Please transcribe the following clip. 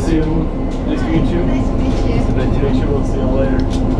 soon. Nice to meet you. Nice to meet you. Nice to meet you we'll see you later.